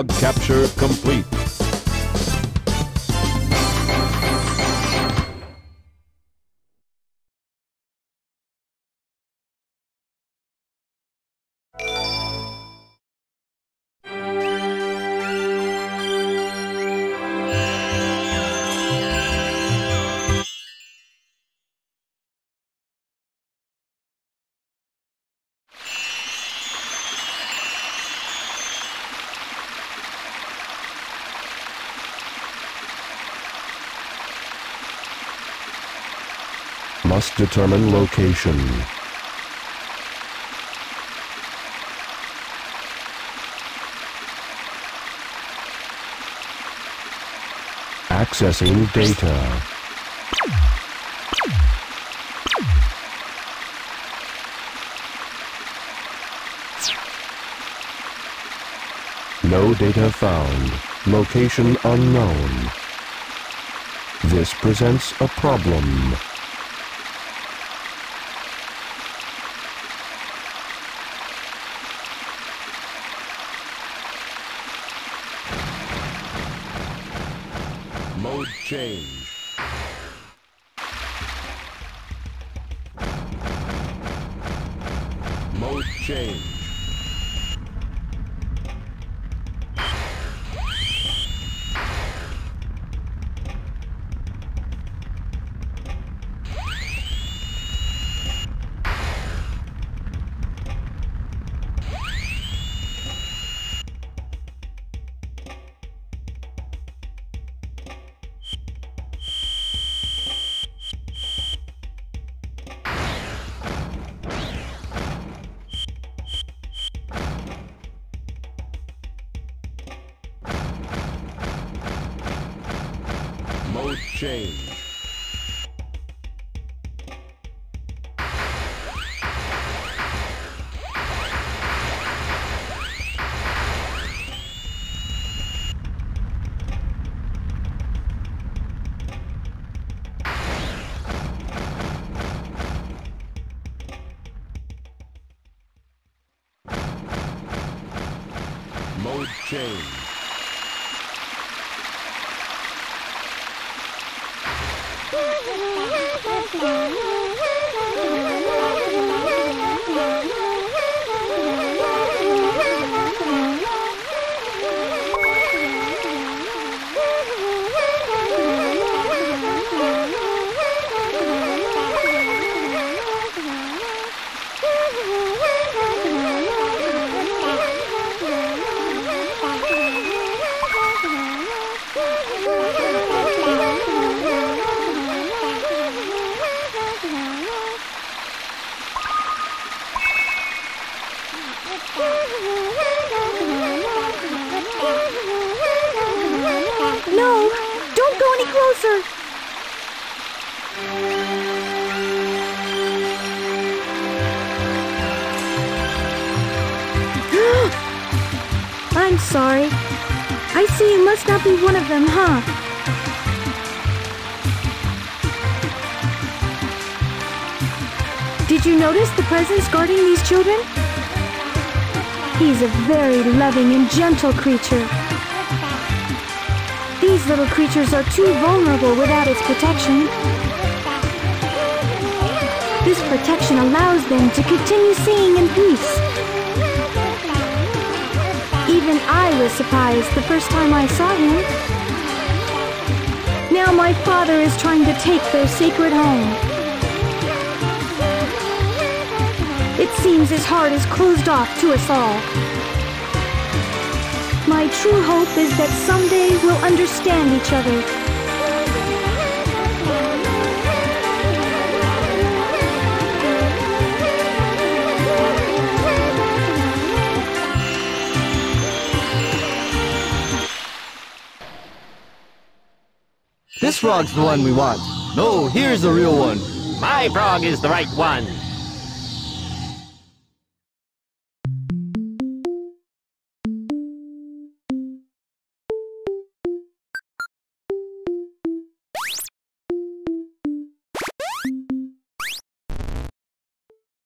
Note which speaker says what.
Speaker 1: Frog capture complete. Must determine location. Accessing data. No data found. Location unknown. This presents a problem. Change. Mode change. Change. Mode change.
Speaker 2: Closer! I'm sorry. I see you must not be one of them, huh? Did you notice the presence guarding these children? He's a very loving and gentle creature. These little creatures are too vulnerable without its protection. This protection allows them to continue seeing in peace. Even I was surprised the first time I saw him. Now my father is trying to take their sacred home. It seems his heart is closed off to us all. My true hope is that someday we'll understand each other.
Speaker 3: This frog's the one we want. No, here's the real one.
Speaker 4: My frog is the right one.